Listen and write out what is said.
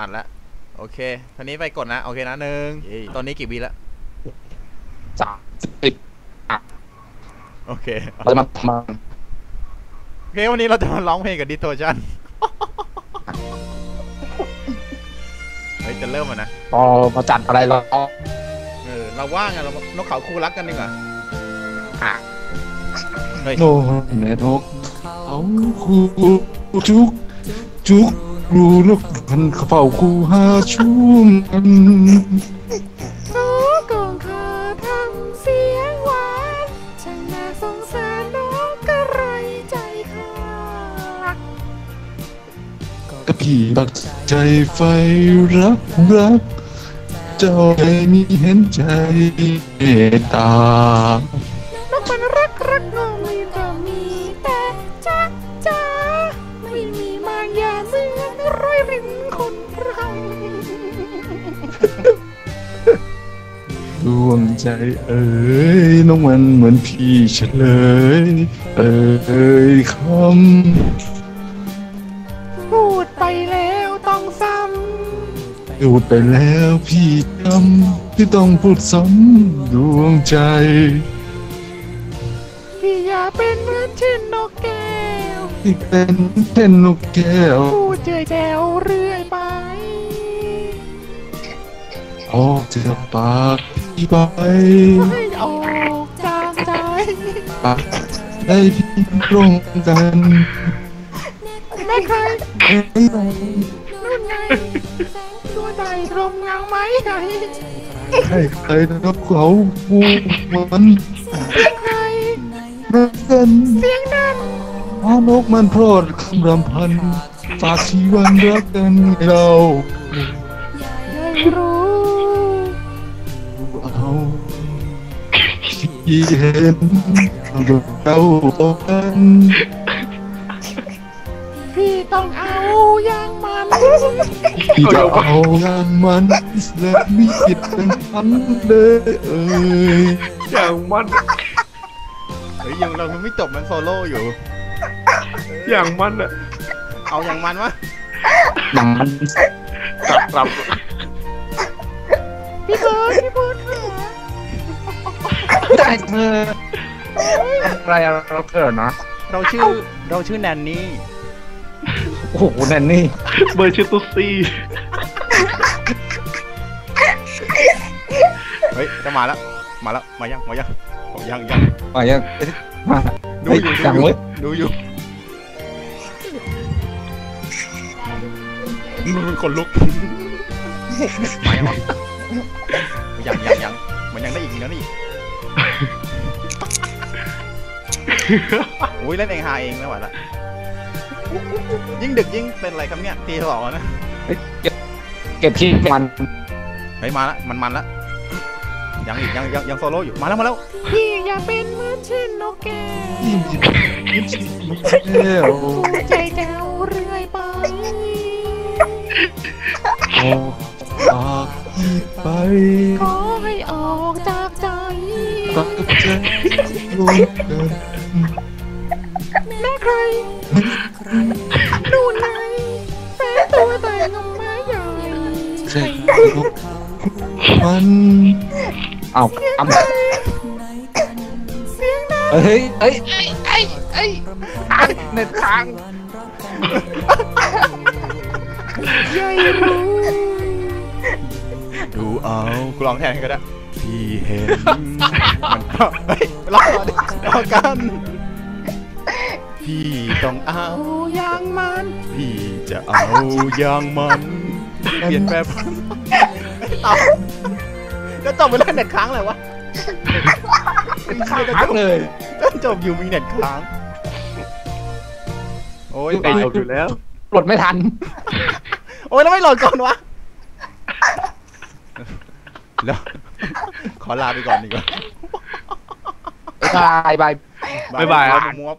อัดละโอเคทีนี้ไปกดนะ โอเคนะหนึ่งตอนนี้กี่วิละสามสิบโอเคเราจะมาทโอเค วันนี้เราจะมาร้องเพลงกับดิโทชันเฮ้ย จะเริ่มอะนะำพอมาจัดอะไรเราเออเราว่างอะเรานกเขาคู่รักกันดีกว่าอะเฮ้ยโน่เนทกเขาคูจุกจุก รูนกพันเขาเฝ้าคูหาชุ่มกันน้กองเธอทำเสียงหวานช่างน่าสงสารน้องกระไรใจค่ะกะพี่ตักใจไฟรักรัก เจ้าไม่มีเห็นใจเมตตาน้องมันรักรักน้องไม่ก็มีแต่ วงใจเอ๋ยน้องมันเหมือนพี่เฉลย เอ่ยคพูดไปแล้วต้องซ้ำดูไปแล้วพี่จำที่ต้องพูดซ้ำดวงใจำพี่อย่าเป็นเหมือนเช่นนกแก้วที่เป็นเช่นนกแก้วพูดเจยแจวเรื่อยไปออกจากปาก พี่ไปให้ออกจากใจปากได้พี่ตรงกันแม่ใครเอ้ยนู่นไงตัวใดตรงเงาไหมไหนให้ใครนับเขาผู้มันใครรักกันเสียงนั้นพานกมันพรดคำรำพันฝากชีวันรักกันเรา ที่เห็นเราบอกกันพี่ต้องเอาอย่างมันที่จะเอางานมันและมีจิตเป็นพันเลยเอ่ยอย่างมันเฮ้ยยังเรายังไม่จบมันโซโล่อยู่ อย่างมันอะเอาอย่างมันวะหนังมันกลับกลับพี่เบิร์ดพี่เบิร์ดค่ะ ได้เธออะไรเราเกิดนะเราชื่อเราชื่อแนนนี่ โอ้โหแนนนี่ เบอร์ชื่อตุ๊ซี่เฮ้ยจะมาแล้ว มาแล้ว มายังมายังโอ้ยังยังมายังมาดูอยู่จังดูอเว้ยู่ยดูอยู่มันคนลุกมายังว อ้ยเล่นเองหาเองไม่ไหวละยิ่งดึกยิ่งเป็นอะไรครับเนี่ยตีสองแล้วนะเก็บที่มันเฮ้ยมาละมันมันละยังอีกยังยังยังโซโล่อยู่มาแล้วมาแล้วพี่อย่าเป็นเหมือนเช่นนกแก้วที่แล้วพูดใจแจวเรื่อยไปออกปากที่ไปขอให้ออกจากใจ ตักใจรวมกันแม่ใครนู่นแฟนตัวแต่งงม้ใหญ่ใช่มันเอาทำเสียงนั้เฮ้ยเฮ้ยเฮ้ยเฮ้ยเน็ตค้างใหญ่รู้ดูเอากูลองแทนให้ก็ได้พี่เห็นมัน เฮ้ยรอดิรอกัน พี่ต้องเอาเอาอย่างมัน พี่จะเอาอย่างมันเปลี่ยนแปลงเอาจะจบไปแล้วเน็ตค้างเลยวะค้างเลยจะจบอยู่มีเน็ตค้าง โอ้ยไอจบอยู่แล้วปลดไม่ทัน โอ้ยแล้วไม่โหลดก่อนวะ แล้ว ขอลาไปก่อนดีกว่า บายบาย บ๊ายบายครับ มัว